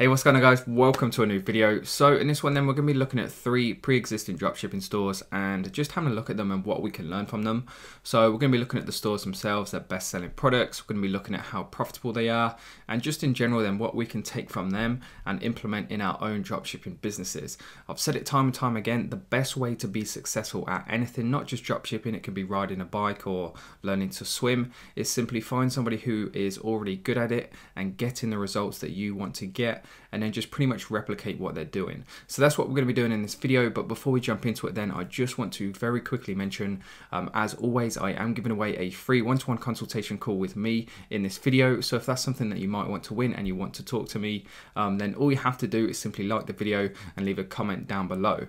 Hey, what's going on guys? Welcome to a new video. So in this one then we're going to be looking at three pre-existing dropshipping stores and just having a look at them and what we can learn from them. So we're going to be looking at the stores themselves, their best selling products, we're going to be looking at how profitable they are and just in general then what we can take from them and implement in our own dropshipping businesses. I've said it time and time again, the best way to be successful at anything, not just dropshipping, it can be riding a bike or learning to swim, is simply find somebody who is already good at it and getting the results that you want to get and then just pretty much replicate what they're doing. So that's what we're going to be doing in this video. But before we jump into it then, I just want to very quickly mention, um, as always, I am giving away a free one-to-one -one consultation call with me in this video. So if that's something that you might want to win and you want to talk to me, um, then all you have to do is simply like the video and leave a comment down below.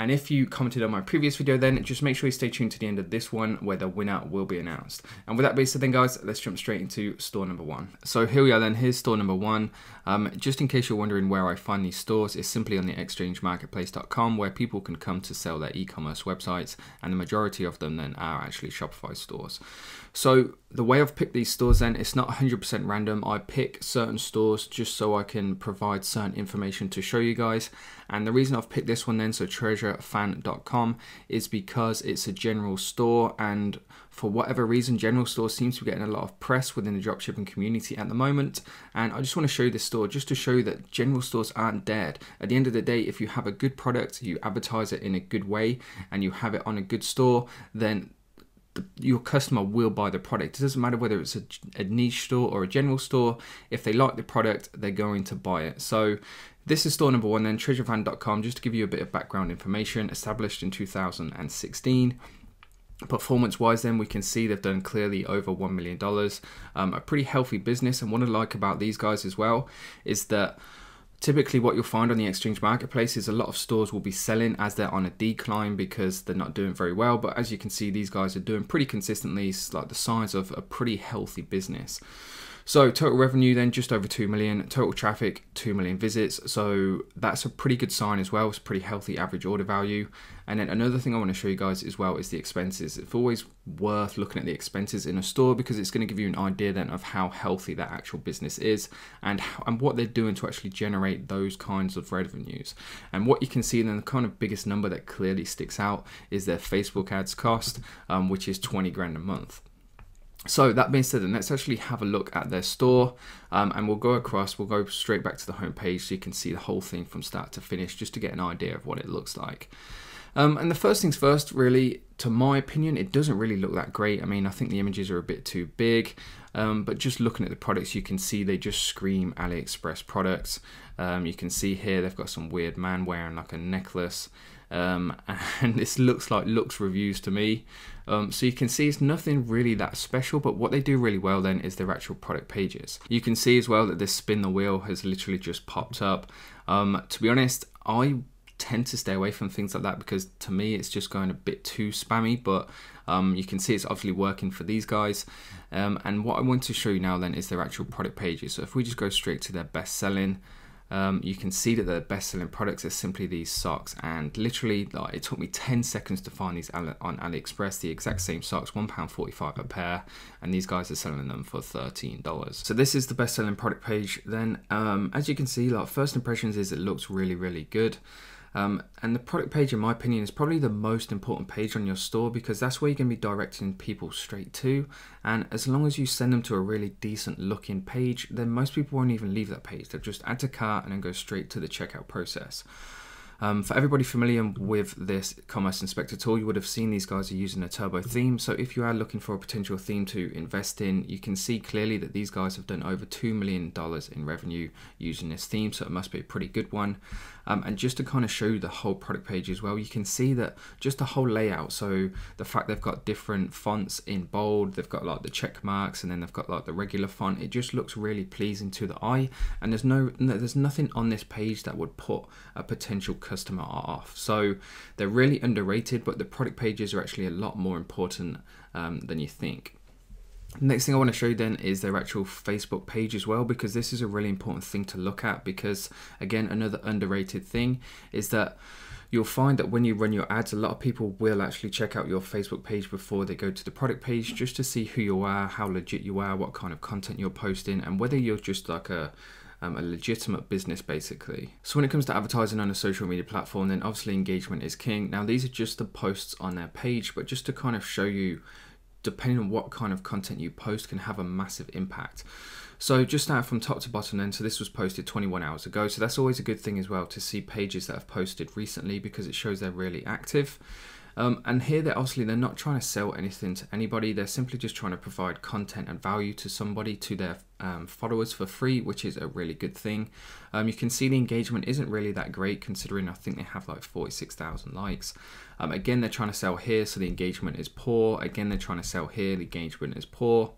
And if you commented on my previous video then, just make sure you stay tuned to the end of this one where the winner will be announced. And with that being said then guys, let's jump straight into store number one. So here we are then, here's store number one. Um, just in case you're wondering where I find these stores, it's simply on the exchangemarketplace.com where people can come to sell their e-commerce websites and the majority of them then are actually Shopify stores. So the way I've picked these stores then, it's not 100% random. I pick certain stores just so I can provide certain information to show you guys. And the reason I've picked this one then, so treasurefan.com, is because it's a general store and for whatever reason, general store seems to be getting a lot of press within the dropshipping community at the moment. And I just want to show you this store just to show you that general stores aren't dead. At the end of the day, if you have a good product, you advertise it in a good way, and you have it on a good store, then your customer will buy the product. It doesn't matter whether it's a, a, niche store or a general store. If they like the product, they're going to buy it. So this is store number one then, treasurefan.com, just to give you a bit of background information, established in 2016. Performance wise, then we can see they've done clearly over $1 million. Um, a pretty healthy business. And what I like about these guys as well is that Typically, what you'll find on the exchange marketplace is a lot of stores will be selling as they're on a decline because they're not doing very well. But as you can see, these guys are doing pretty consistently, it's like the size of a pretty healthy business. So total revenue then just over 2 million, total traffic 2 million visits. So that's a pretty good sign as well. It's pretty healthy average order value. And then another thing I want to show you guys as well is the expenses. It's always worth looking at the expenses in a store because it's going to give you an idea then of how healthy that actual business is and how, and what they're doing to actually generate those kinds of revenues. And what you can see then the kind of biggest number that clearly sticks out is their Facebook ads cost, um, which is 20 grand a month. So that being said, then let's actually have a look at their store um, and we'll go across, we'll go straight back to the home page so you can see the whole thing from start to finish just to get an idea of what it looks like. Um, and the first things first, really, to my opinion, it doesn't really look that great. I mean, I think the images are a bit too big, um, but just looking at the products, you can see they just scream AliExpress products. Um, you can see here they've got some weird man wearing like a necklace. Um, and this looks like looks reviews to me. Um, so you can see it's nothing really that special, but what they do really well then is their actual product pages. You can see as well that this spin the wheel has literally just popped up. Um, to be honest, I tend to stay away from things like that because to me it's just going a bit too spammy but um, you can see it's obviously working for these guys um, and what I want to show you now then is their actual product pages so if we just go straight to their best selling um, you can see that the best selling products are simply these socks and literally like, it took me 10 seconds to find these on AliExpress the exact same socks £1.45 a pair and these guys are selling them for $13 so this is the best selling product page then. Um, as you can see like first impressions is it looks really really good um, and the product page, in my opinion, is probably the most important page on your store because that's where you're going to be directing people straight to. And as long as you send them to a really decent looking page, then most people won't even leave that page. They'll just add to cart and then go straight to the checkout process. Um, for everybody familiar with this Commerce Inspector tool, you would have seen these guys are using a turbo theme. So if you are looking for a potential theme to invest in, you can see clearly that these guys have done over $2 million in revenue using this theme. So it must be a pretty good one. Um, and just to kind of show you the whole product page as well, you can see that just the whole layout. So the fact they've got different fonts in bold, they've got like the check marks, and then they've got like the regular font. It just looks really pleasing to the eye. And there's no, there's nothing on this page that would put a potential customer off. So they're really underrated, but the product pages are actually a lot more important um, than you think. Next thing I want to show you then is their actual Facebook page as well because this is a really important thing to look at because again another underrated thing is that you'll find that when you run your ads a lot of people will actually check out your Facebook page before they go to the product page just to see who you are, how legit you are, what kind of content you're posting and whether you're just like a um, a legitimate business basically. So when it comes to advertising on a social media platform, then obviously engagement is king. Now these are just the posts on their page, but just to kind of show you, depending on what kind of content you post, can have a massive impact. So just out from top to bottom then, so this was posted 21 hours ago. So that's always a good thing as well to see pages that have posted recently because it shows they're really active. Um, and here they're obviously they're not trying to sell anything to anybody. They're simply just trying to provide content and value to somebody to their um, followers for free, which is a really good thing. Um, you can see the engagement isn't really that great considering I think they have like 46,000 likes. Um, again, they're trying to sell here, so the engagement is poor. Again, they're trying to sell here, the engagement is poor.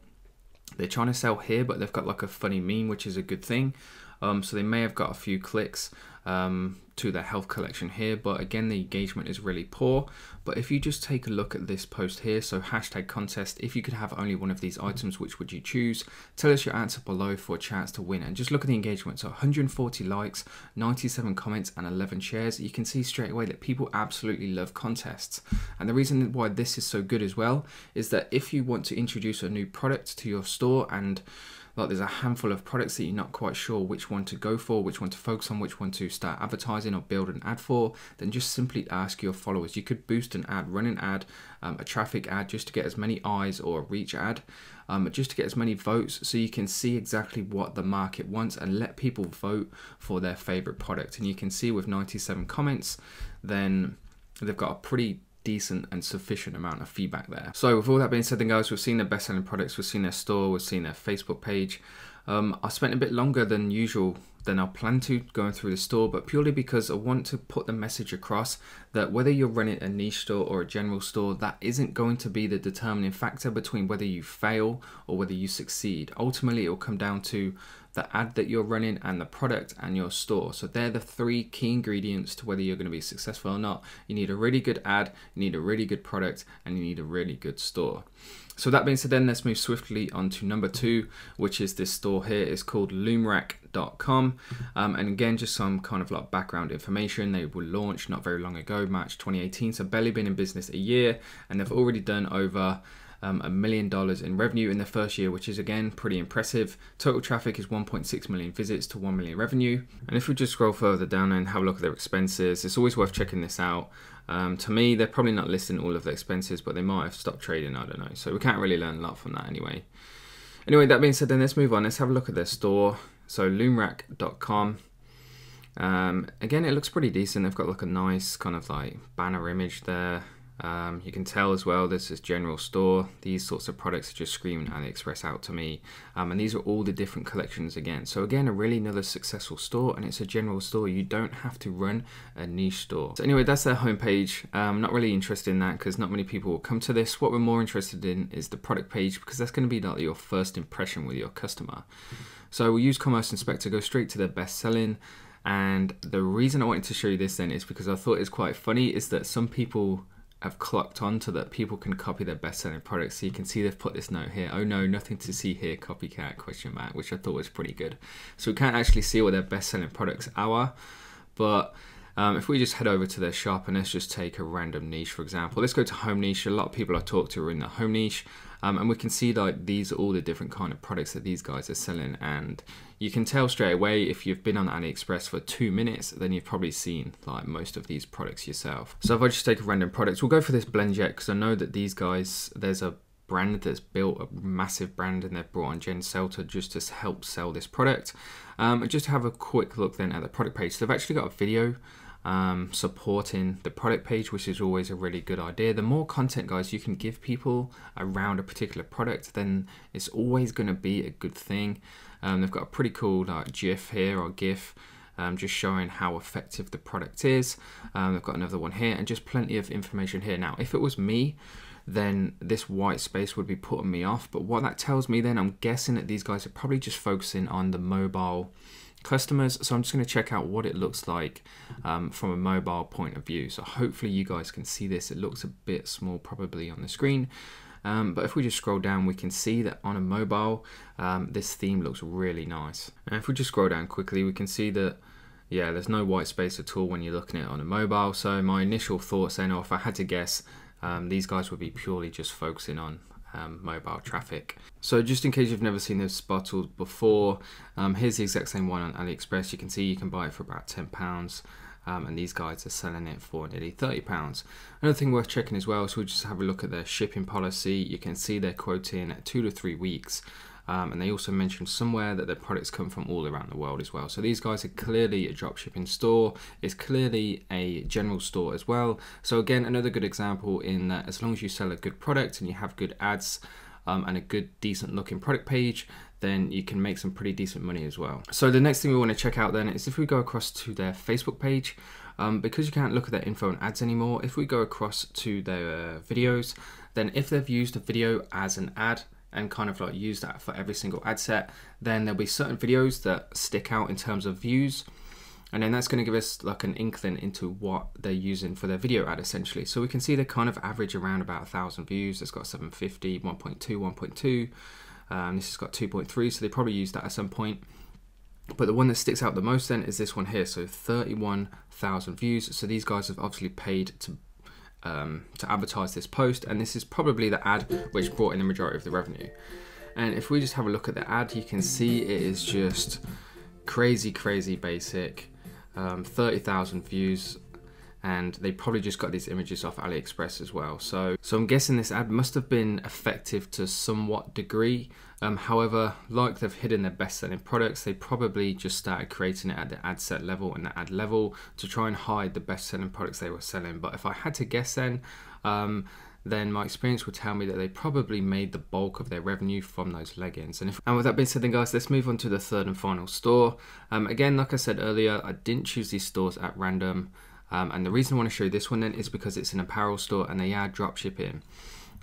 They're trying to sell here, but they've got like a funny meme, which is a good thing. Um, so they may have got a few clicks um, to their health collection here, but again, the engagement is really poor. But if you just take a look at this post here, so hashtag contest, if you could have only one of these items, which would you choose? Tell us your answer below for a chance to win. And just look at the engagement. So 140 likes, 97 comments, and 11 shares. You can see straight away that people absolutely love contests. And the reason why this is so good as well is that if you want to introduce a new product to your store and like there's a handful of products that you're not quite sure which one to go for, which one to focus on, which one to start advertising or build an ad for, then just simply ask your followers. You could boost an ad, run an ad, um, a traffic ad just to get as many eyes or a reach ad, um, just to get as many votes so you can see exactly what the market wants and let people vote for their favorite product. And you can see with 97 comments, then they've got a pretty decent and sufficient amount of feedback there. So with all that being said then guys, we've seen their best-selling products, we've seen their store, we've seen their Facebook page. Um, I spent a bit longer than usual than I plan to going through the store, but purely because I want to put the message across that whether you're running a niche store or a general store, that isn't going to be the determining factor between whether you fail or whether you succeed. Ultimately, it will come down to the ad that you're running and the product and your store. So they're the three key ingredients to whether you're going to be successful or not. You need a really good ad, you need a really good product, and you need a really good store. So that being said, then let's move swiftly on to number two, which is this store here. It's called Um, and again, just some kind of like background information. They were launched not very long ago, March 2018, so barely been in business a year, and they've already done over um, a million dollars in revenue in the first year, which is again pretty impressive. Total traffic is 1.6 million visits to 1 million revenue. And if we just scroll further down and have a look at their expenses, it's always worth checking this out. Um, to me, they're probably not listing all of the expenses, but they might have stopped trading. I don't know. So we can't really learn a lot from that anyway. Anyway, that being said, then let's move on. Let's have a look at their store. So loomrack.com. Um, again, it looks pretty decent. They've got like a nice kind of like banner image there. Um, you can tell as well this is general store. These sorts of products are just screaming AliExpress out to me. Um, and these are all the different collections again. So again, a really another successful store and it's a general store. You don't have to run a niche store. So anyway, that's their homepage. Um, not really interested in that because not many people will come to this. What we're more interested in is the product page because that's going to be like your first impression with your customer. So we'll use Commerce Inspector, go straight to their best selling. And the reason I wanted to show you this then is because I thought it's quite funny is that some people have clocked on to that people can copy their best-selling products. So you can see they've put this note here. Oh no, nothing to see here. Copycat question mark, which I thought was pretty good. So we can't actually see what their best-selling products are, but um, if we just head over to their shop and let's just take a random niche, for example, let's go to home niche. A lot of people I talk to are in the home niche. Um, and we can see like these are all the different kind of products that these guys are selling and you can tell straight away if you've been on AliExpress for two minutes then you've probably seen like most of these products yourself. So if I just take a random product, we'll go for this BlendJet because I know that these guys, there's a brand that's built a massive brand and they've brought on Jen Selter just to help sell this product. Um, just have a quick look then at the product page. So they've actually got a video um, supporting the product page, which is always a really good idea. The more content, guys, you can give people around a particular product, then it's always going to be a good thing. Um, they've got a pretty cool like GIF here or GIF. Um, just showing how effective the product is. Um, they've got another one here and just plenty of information here. Now, if it was me, then this white space would be putting me off. But what that tells me then, I'm guessing that these guys are probably just focusing on the mobile customers. So I'm just going to check out what it looks like um, from a mobile point of view. So hopefully you guys can see this. It looks a bit small probably on the screen. Um, but if we just scroll down, we can see that on a mobile, um, this theme looks really nice. And if we just scroll down quickly, we can see that, yeah, there's no white space at all when you're looking at it on a mobile. So my initial thoughts then, or if I had to guess, um, these guys would be purely just focusing on um, mobile traffic. So just in case you've never seen this bottle before, um, here's the exact same one on AliExpress. You can see you can buy it for about £10. Um, and these guys are selling it for nearly £30. Another thing worth checking as well, so we'll just have a look at their shipping policy. You can see they're quoting two to three weeks. Um, and they also mentioned somewhere that their products come from all around the world as well. So these guys are clearly a dropshipping store. It's clearly a general store as well. So again, another good example in that as long as you sell a good product and you have good ads um, and a good decent looking product page, then you can make some pretty decent money as well. So the next thing we want to check out then is if we go across to their Facebook page, um, because you can't look at their info and ads anymore, if we go across to their uh, videos, then if they've used a video as an ad, and kind of like use that for every single ad set, then there'll be certain videos that stick out in terms of views. And then that's going to give us like an inkling into what they're using for their video ad essentially. So we can see they kind of average around about a thousand views. It's got 750, 1.2, 1.2. Um, this has got 2.3, so they probably use that at some point. But the one that sticks out the most then is this one here. So 31,000 views. So these guys have obviously paid to um, to advertise this post, and this is probably the ad which brought in the majority of the revenue. And if we just have a look at the ad, you can see it is just crazy, crazy basic. Um, 30,000 views and they probably just got these images off AliExpress as well. So, so I'm guessing this ad must have been effective to somewhat degree. Um, however, like they've hidden their best-selling products, they probably just started creating it at the ad set level and the ad level to try and hide the best-selling products they were selling. But if I had to guess, then. Um, then my experience would tell me that they probably made the bulk of their revenue from those leggings. And, if, and with that being said, then guys, let's move on to the third and final store. Um, again, like I said earlier, I didn't choose these stores at random. Um, and the reason I want to show you this one then is because it's an apparel store and they are drop shipping.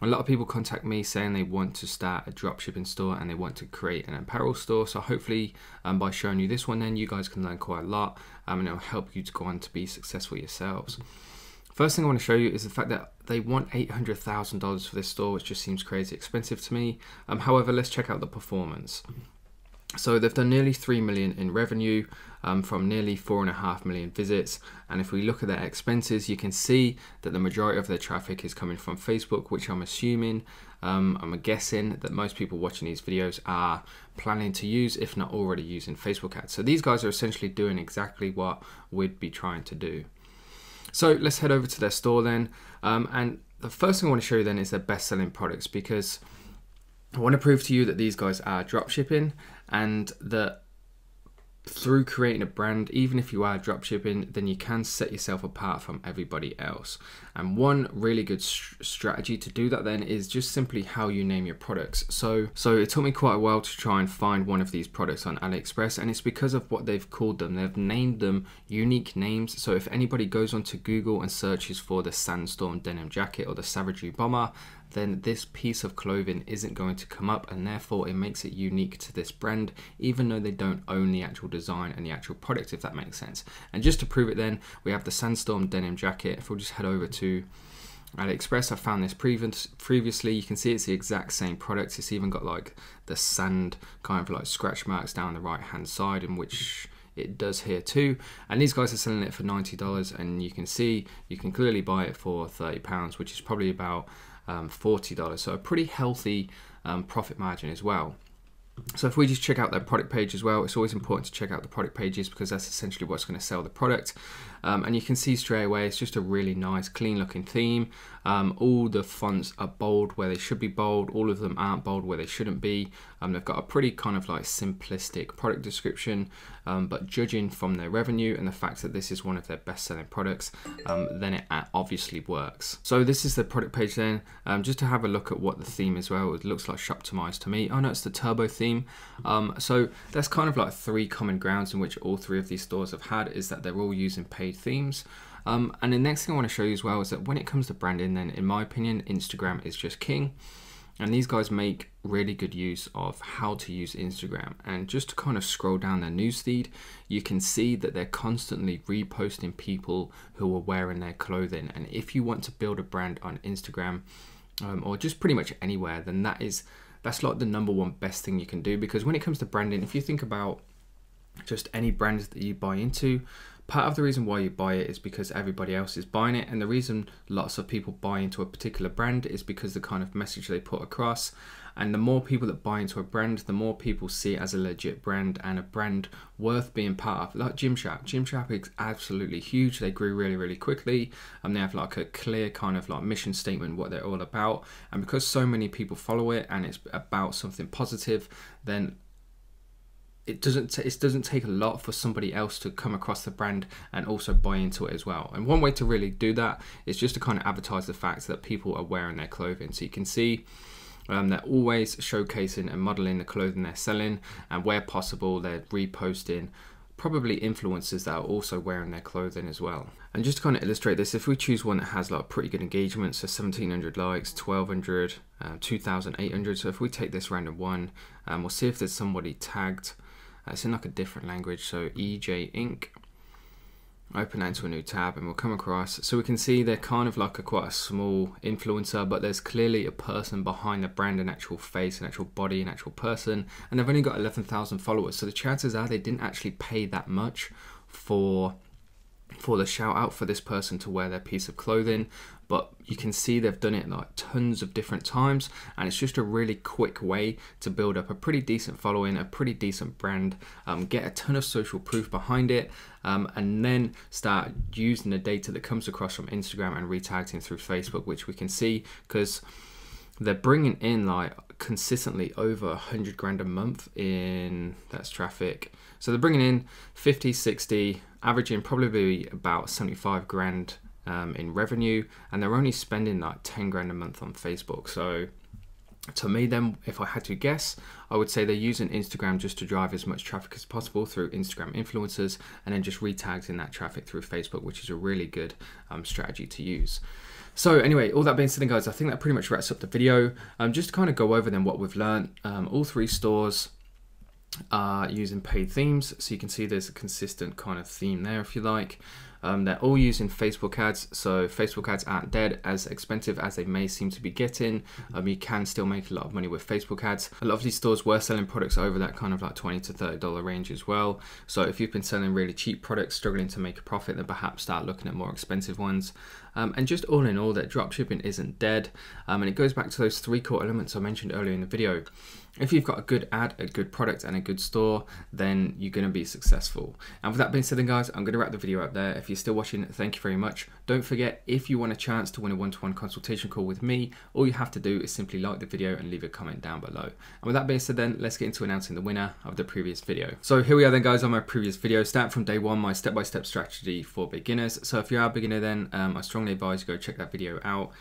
A lot of people contact me saying they want to start a drop shipping store and they want to create an apparel store. So hopefully um, by showing you this one then you guys can learn quite a lot um, and it'll help you to go on to be successful yourselves. First thing I want to show you is the fact that they want $800,000 for this store, which just seems crazy expensive to me. Um, however, let's check out the performance. So they've done nearly 3 million in revenue um, from nearly 4.5 million visits. And if we look at their expenses, you can see that the majority of their traffic is coming from Facebook, which I'm assuming, um, I'm guessing that most people watching these videos are planning to use, if not already using Facebook ads. So these guys are essentially doing exactly what we'd be trying to do. So let's head over to their store then. Um, and the first thing I want to show you then is their best selling products because I want to prove to you that these guys are drop shipping and that through creating a brand, even if you are dropshipping, then you can set yourself apart from everybody else. And one really good st strategy to do that then is just simply how you name your products. So, so it took me quite a while to try and find one of these products on AliExpress, and it's because of what they've called them. They've named them unique names. So if anybody goes onto Google and searches for the Sandstorm denim jacket or the Savagery bomber, then this piece of clothing isn't going to come up and therefore it makes it unique to this brand even though they don't own the actual design and the actual product if that makes sense. And just to prove it then we have the sandstorm denim jacket. If we'll just head over to AliExpress I found this previous, previously. You can see it's the exact same product. It's even got like the sand kind of like scratch marks down the right hand side in which it does here too. And these guys are selling it for $90 and you can see you can clearly buy it for £30 which is probably about um, $40. So a pretty healthy um, profit margin as well. So if we just check out their product page as well, it's always important to check out the product pages because that's essentially what's going to sell the product. Um, and you can see straight away it's just a really nice clean looking theme. Um, all the fonts are bold where they should be bold. All of them aren't bold where they shouldn't be. Um, they've got a pretty kind of like simplistic product description um, but judging from their revenue and the fact that this is one of their best selling products um, then it obviously works. So this is the product page then. Um, just to have a look at what the theme as well it looks like Shoptimize to me. Oh no it's the turbo theme. So that's kind of like three common grounds in which all three of these stores have had is that they're all using paid paid themes. Um, and the next thing I want to show you as well is that when it comes to branding, then in my opinion, Instagram is just king. And these guys make really good use of how to use Instagram. And just to kind of scroll down their newsfeed, you can see that they're constantly reposting people who are wearing their clothing. And if you want to build a brand on Instagram um, or just pretty much anywhere, then that is that's like the number one best thing you can do because when it comes to branding, if you think about just any brands that you buy into, Part of the reason why you buy it is because everybody else is buying it, and the reason lots of people buy into a particular brand is because the kind of message they put across. And the more people that buy into a brand, the more people see it as a legit brand and a brand worth being part of. Like Gymshark. Gymshark is absolutely huge. They grew really, really quickly. And they have like a clear kind of like mission statement, what they're all about. And because so many people follow it and it's about something positive, then it doesn't t- it doesn't take a lot for somebody else to come across the brand and also buy into it as well. And one way to really do that is just to kind of advertise the fact that people are wearing their clothing. So you can see um, they're always showcasing and modeling the clothing they're selling, and where possible, they're reposting probably influencers that are also wearing their clothing as well. And just to kind of illustrate this, if we choose one that has like pretty good engagement, so 1700 likes, 1200, uh, 2800. So if we take this random one, um, we'll see if there's somebody tagged. It's in like a different language, so EJ Inc. Open that into a new tab and we'll come across. So we can see they're kind of like a quite a small influencer but there's clearly a person behind the brand an actual face an actual body an actual person. And they've only got 11,000 followers. So the chances are they didn't actually pay that much for for the shout out for this person to wear their piece of clothing but you can see they've done it like tons of different times and it's just a really quick way to build up a pretty decent following a pretty decent brand um, get a ton of social proof behind it um, and then start using the data that comes across from instagram and retargeting through facebook which we can see because they're bringing in like consistently over 100 grand a month in that's traffic. So they're bringing in 50 60 averaging probably about 75 grand um, in revenue, and they're only spending like 10 grand a month on Facebook. So to me then if i had to guess i would say they're using instagram just to drive as much traffic as possible through instagram influencers and then just retargeting that traffic through facebook which is a really good um, strategy to use. So anyway all that being said guys i think that pretty much wraps up the video. Um, just to kind of go over then what we've learned um, all three stores are using paid themes so you can see there's a consistent kind of theme there if you like um, they're all using Facebook ads, so Facebook ads aren't dead. As expensive as they may seem to be getting, um, you can still make a lot of money with Facebook ads. A lot of these stores were selling products over that kind of like 20 to 30 dollar range as well. So if you've been selling really cheap products, struggling to make a profit, then perhaps start looking at more expensive ones. Um, and just all in all, that dropshipping isn't dead. Um, and it goes back to those three core elements I mentioned earlier in the video. If you've got a good ad, a good product, and a good store, then you're going to be successful. And with that being said, then guys, I'm going to wrap the video up there. If you're still watching, thank you very much. Don't forget, if you want a chance to win a one-to-one -one consultation call with me, all you have to do is simply like the video and leave a comment down below. And with that being said, then let's get into announcing the winner of the previous video. So here we are then, guys, on my previous video. Start from day one, my step-by-step -step strategy for beginners. So if you are a beginner, then um, I strongly advise you go check that video out.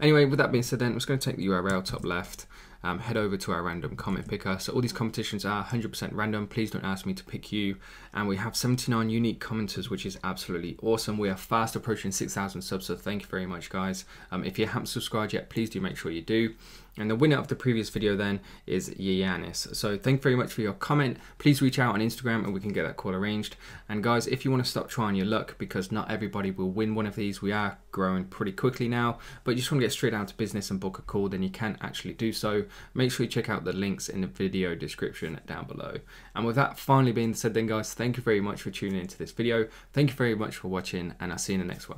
Anyway, with that being said, then I'm just going to take the URL top left um, head over to our random comment picker. So all these competitions are 100% random. Please don't ask me to pick you. And we have 79 unique commenters, which is absolutely awesome. We are fast approaching 6,000 subs, so thank you very much, guys. Um, if you haven't subscribed yet, please do make sure you do. And the winner of the previous video then is Yanis. So thank you very much for your comment. Please reach out on Instagram and we can get that call arranged. And guys, if you want to stop trying your luck, because not everybody will win one of these, we are growing pretty quickly now, but you just want to get straight down to business and book a call, then you can actually do so. Make sure you check out the links in the video description down below. And with that finally being said then guys, thank you very much for tuning into this video. Thank you very much for watching and I'll see you in the next one.